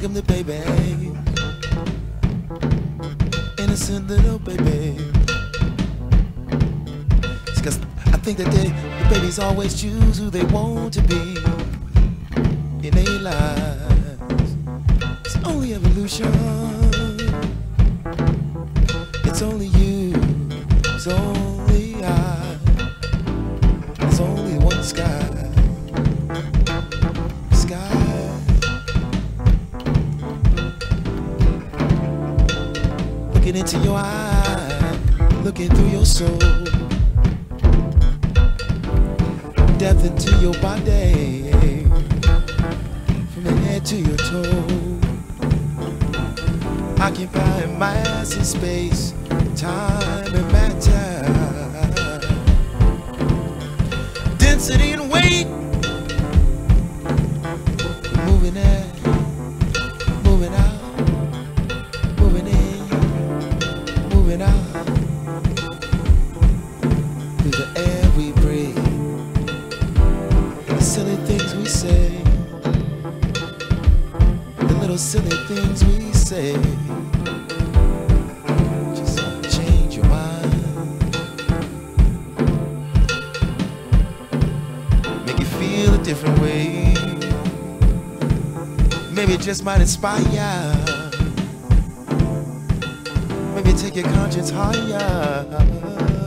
Here come the baby. Innocent little baby. It's 'cause I think that they, the babies always choose who they want to be in their lives. It's only evolution. It's only you. It's only I. It's only one. Sky. Looking into your eye. Looking through your soul. Depth into your body. From your head to your toe occupying mass and space, time and matter, things we say, the little silly things we say. Just change your mind. Make you feel a different way. Maybe it just might inspire. Maybe take your conscience higher.